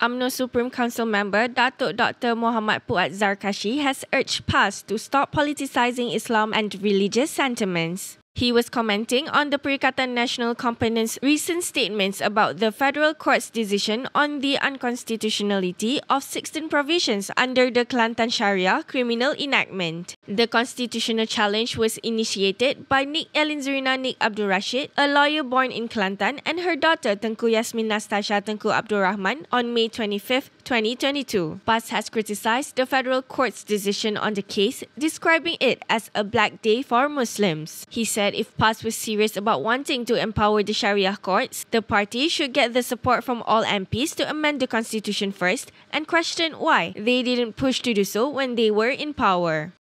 UMNO Supreme Council member Datuk Dr. Muhammad Puat Zarkashi has urged PAS to stop politicizing Islam and religious sentiments. He was commenting on the Perikatan Nasional Komponen's recent statements about the federal court's decision on the unconstitutionality of 16 provisions under the Kelantan Sharia criminal enactment. The constitutional challenge was initiated by Nik Elin Zurina Nik Abdul Rashid, a lawyer born in Kelantan, and her daughter Tengku Yasmin Nastasha Tengku Abdul Rahman on May 25, 2022. PAS has criticized the federal court's decision on the case, describing it as a black day for Muslims. He said if PAS was serious about wanting to empower the Sharia courts, the party should get the support from all MPs to amend the constitution first and question why they didn't push to do so when they were in power.